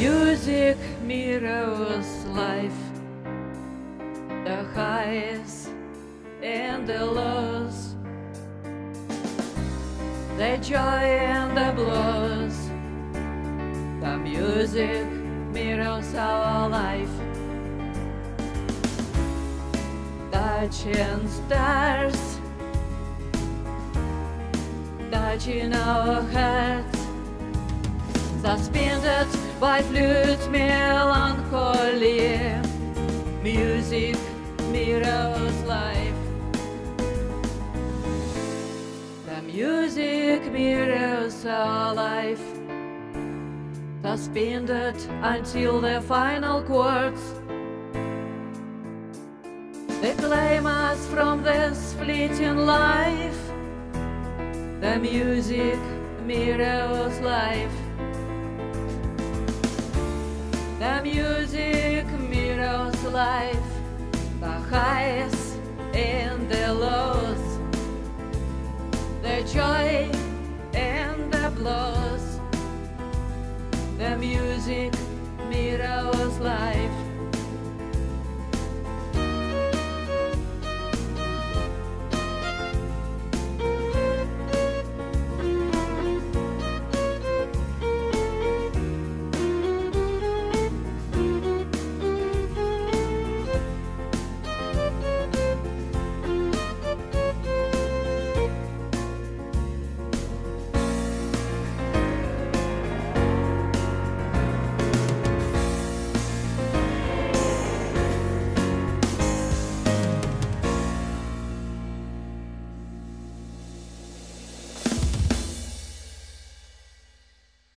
music mirrors life, the highs and the lows, the joy and the blues. The music mirrors our life. Touching stars, touching our hearts, suspended by flute melancholy. Music mirrors life. The music mirrors our life, suspended until the final chords. They claim us from this fleeting life. The music mirrors life. And. The music